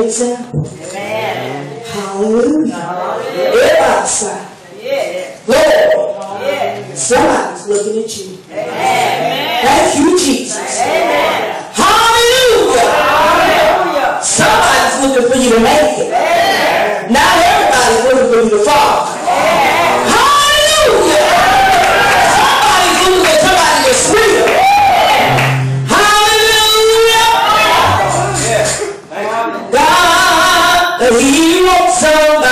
Keep God, He wants somebody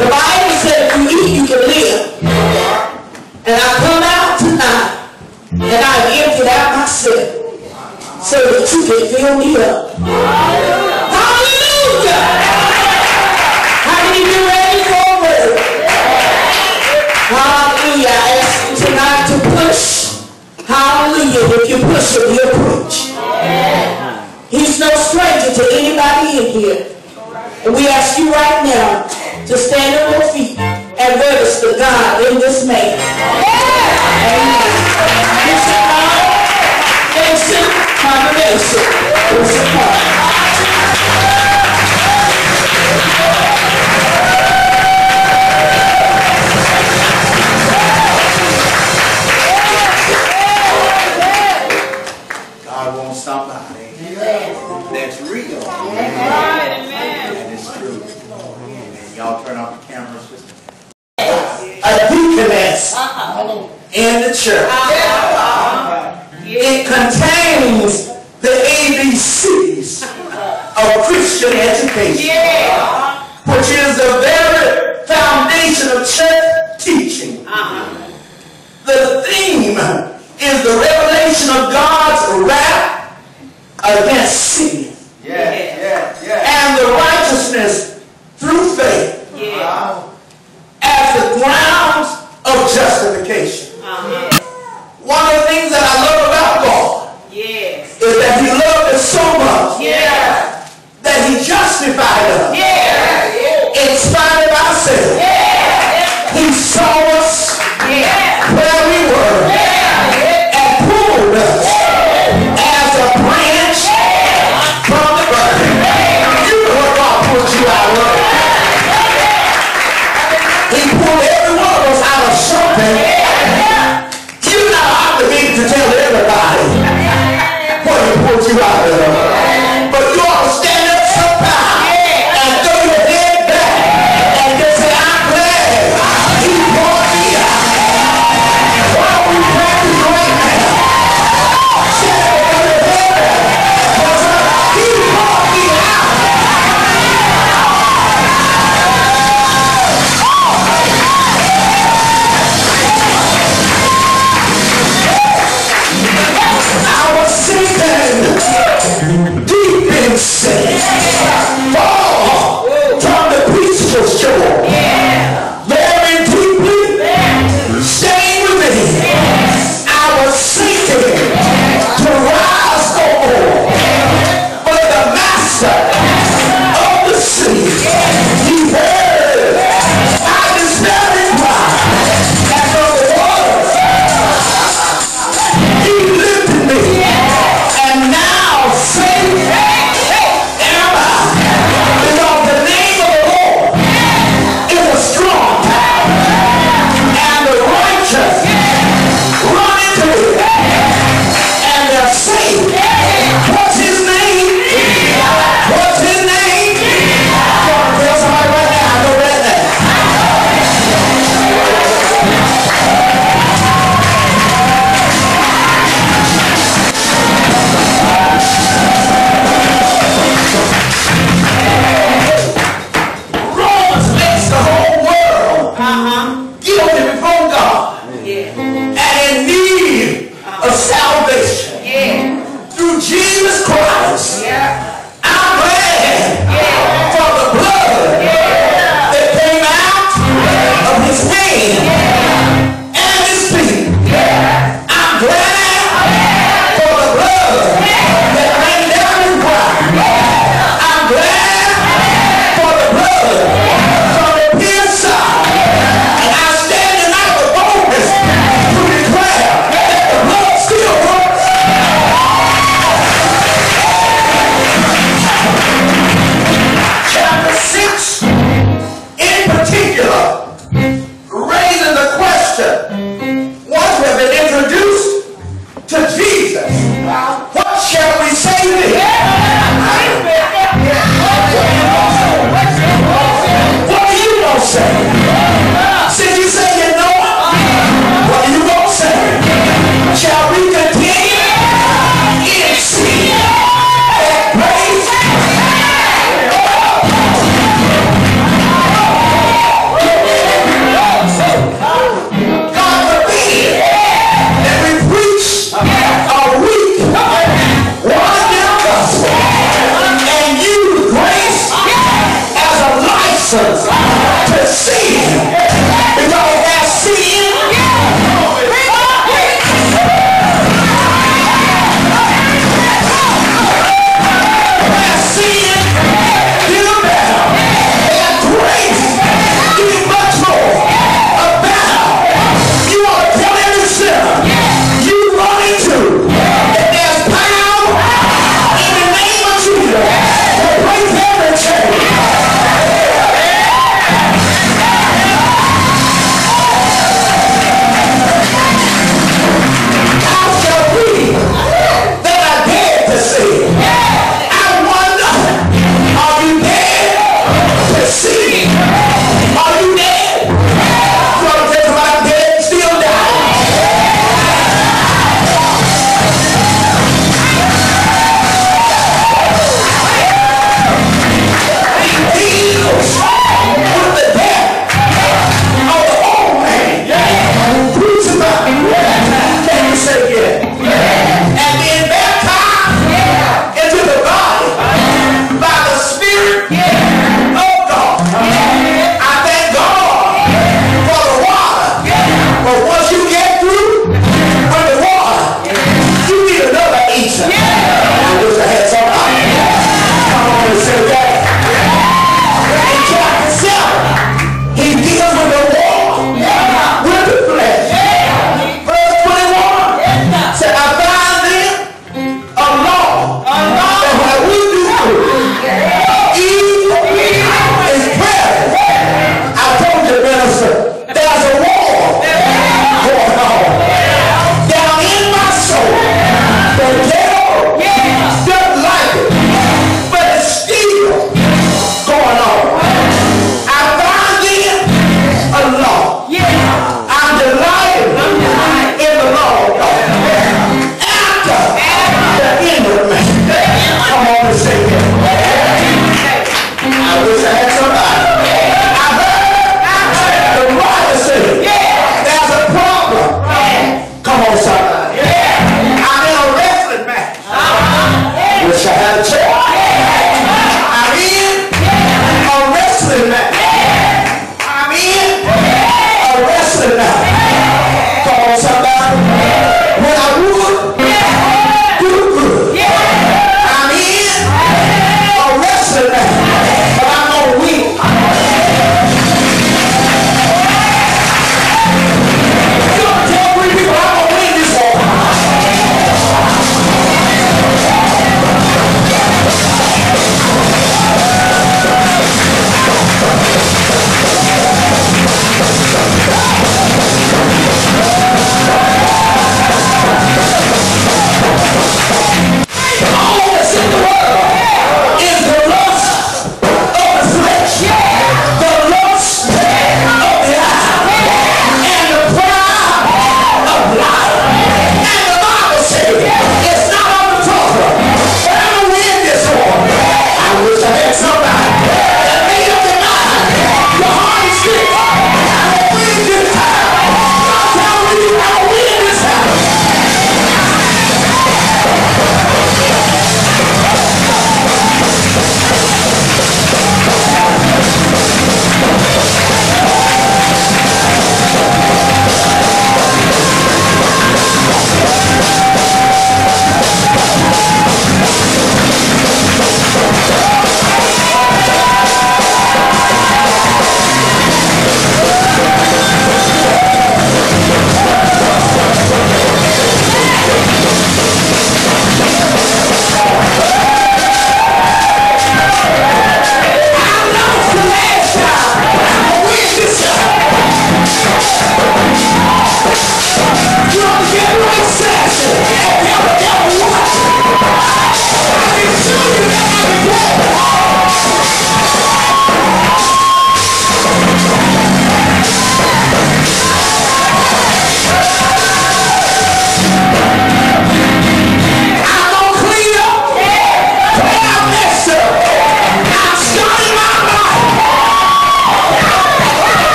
The Bible said if you eat, you can live. And I come out tonight. And I've emptied out myself so that you can fill me up. Hallelujah! How many you ready for a word? Hallelujah. I ask you tonight to push. Hallelujah. If you push him, he'll preach. He's no stranger to anybody in here. And we ask you right now to stand on your feet and register God in this man. Amen. Bishop God, Nation, congregation. Bishop God. Deaconess in the church. Uh-huh. It contains the ABCs of Christian education, which is the very foundation of church teaching. Uh-huh. The theme is the revelation of God's wrath against sin. Yeah, yeah, yeah. and the righteousness through faith. As the grounds of justification. Uh-huh. One of the things that I love about God is that He loved us so much that He justified us. In spite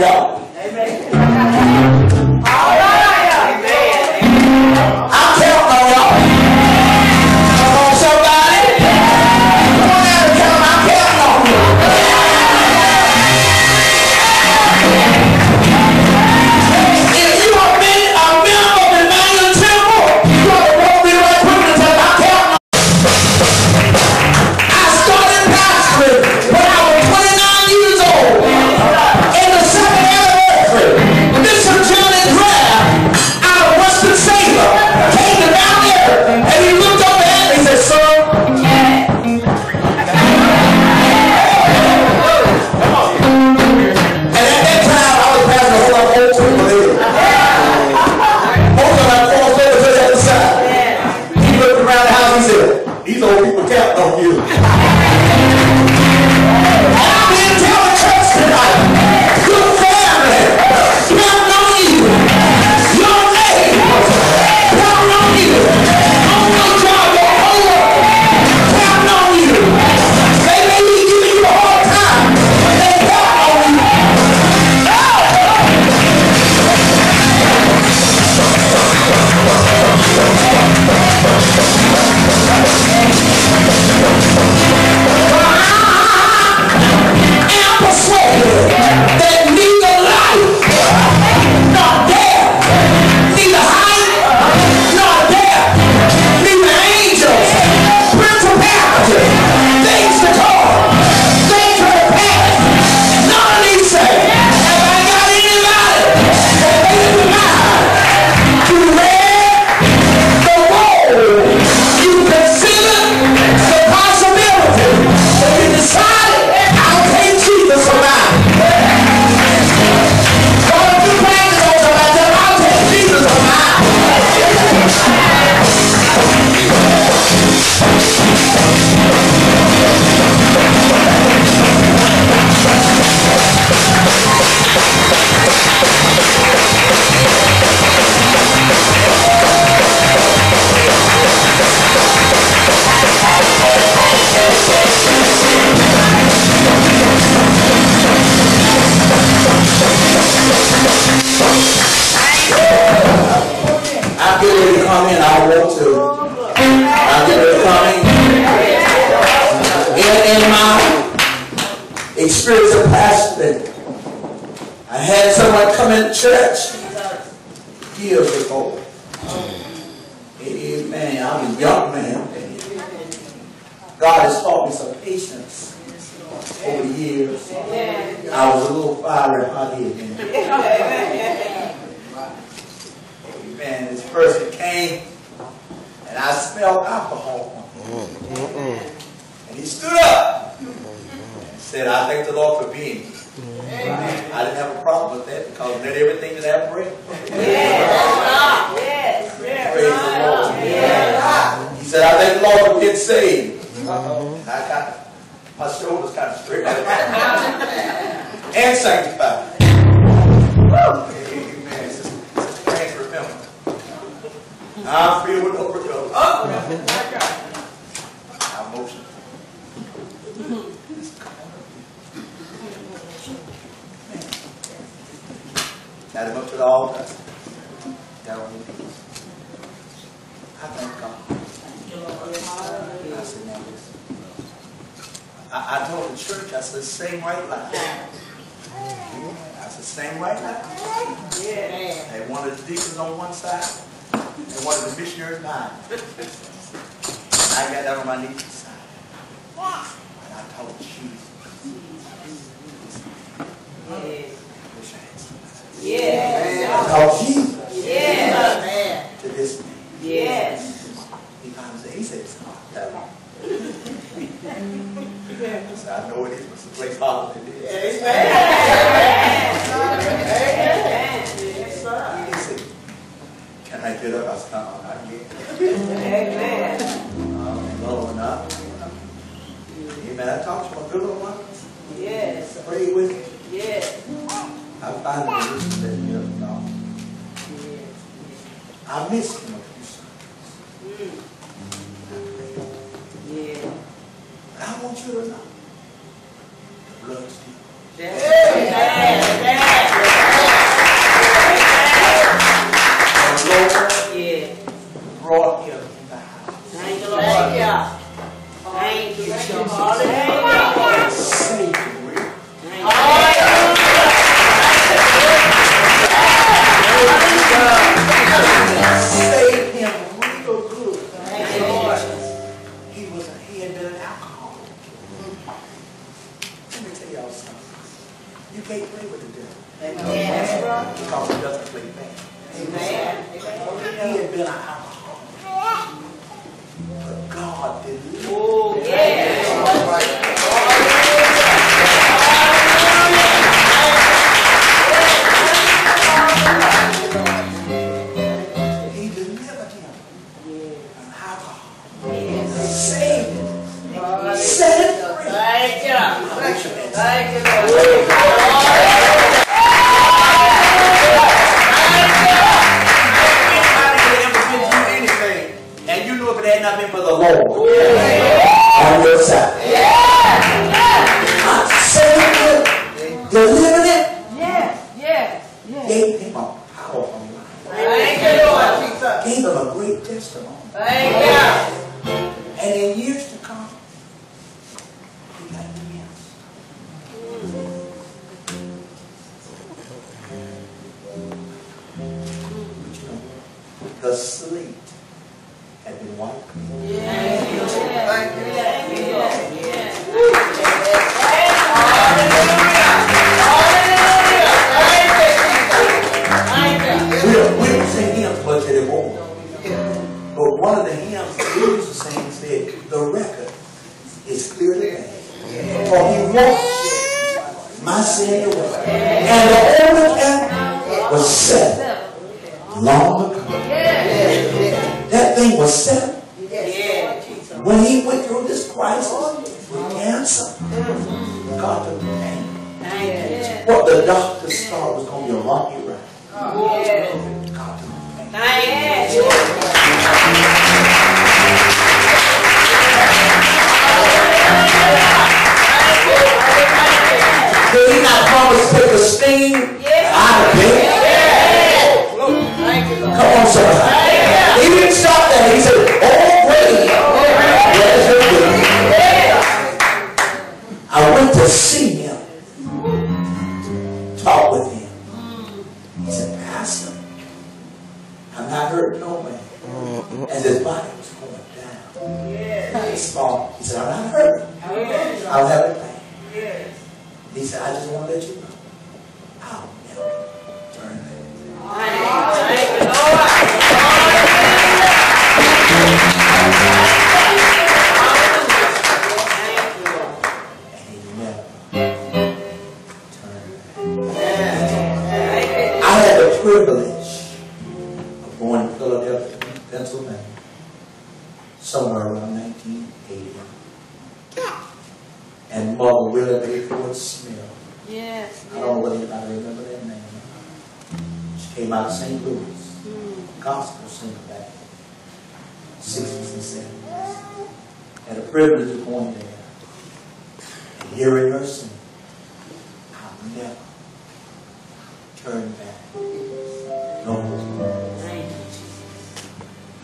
Yeah. said, I let Laura get saved. Mm-hmm. I got my shoulders kind of straight. and sanctified. Amen. It's just, it's. I'm filled with up to the altar. I think I'm I. I, told the church, I said, same white lie. Yeah. I said, sing white lie. Yeah. They wanted the deacons on one side, they wanted the missionaries behind. I got down on my knees beside And I told Jesus. Yes. Yeah. I told Jesus. Yes. To this man. Yes. Amen. I know it is, but someplace hotter than this. Amen. Amen. Amen. Can I get up? I stand on that. not. Amen. Um, no, not. Amen. I talked to my good old one. Yes. Pray with no man. As his body was going down. Not small. He said, I'm not hurt. I'll have it back. He said, I just want to let you know. I'll never turn back. Privilege of going there and hearing her sing. I'll never turn back. No more.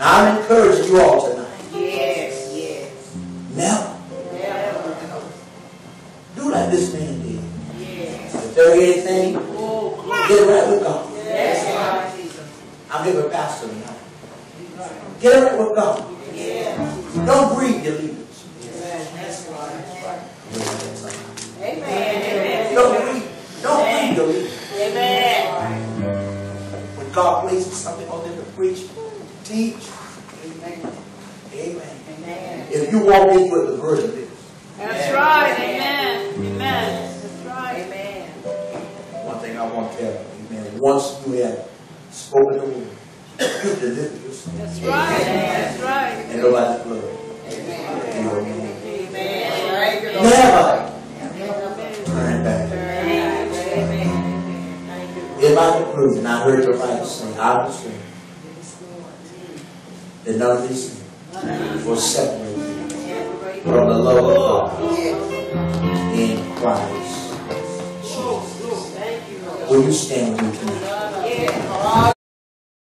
Now I'm encouraging you all tonight. Yes, yes. Never do like this man did. Yes. If there is anything, Oh, get right with God. yes, Jesus. I'm here with Pastor tonight. Get right with God. Don't grieve your leaders. When God something on them to preach, teach. Amen. Amen. Amen. If you walk in with the burden, this. That's right. Amen. Amen. That's right. Amen. One thing I want to tell you, amen. Once you have spoken the word, you deliver yourself. That's right. That's right. And nobody's blood. Your name. Amen. Never And I heard the wife say, I will swear that none of these things will separate from the love of God in Christ. Will you stand with me?